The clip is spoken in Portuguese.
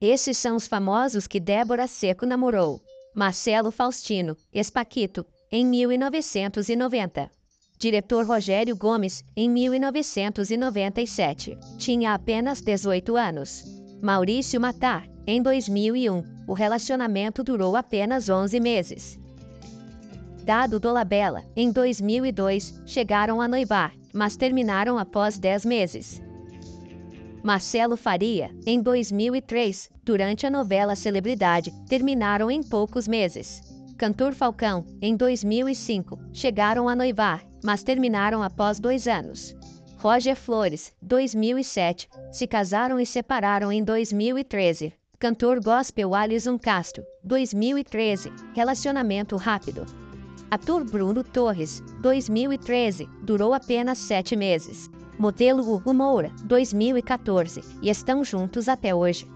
Esses são os famosos que Débora Seco namorou. Marcelo Faustino, Espaquito, em 1990. Diretor Rogério Gomes, em 1997. Tinha apenas 18 anos. Maurício Matar, em 2001. O relacionamento durou apenas 11 meses. Dado Dolabella, em 2002, chegaram a noivar, mas terminaram após 10 meses. Marcelo Faria, em 2003, durante a novela Celebridade, terminaram em poucos meses. Cantor Falcão, em 2005, chegaram a noivar, mas terminaram após dois anos. Roger Flores, 2007, se casaram e separaram em 2013. Cantor gospel Alisson Castro, 2013, relacionamento rápido. Ator Bruno Torres, 2013, durou apenas sete meses. Modelo Hugo Moura, 2014, e estão juntos até hoje.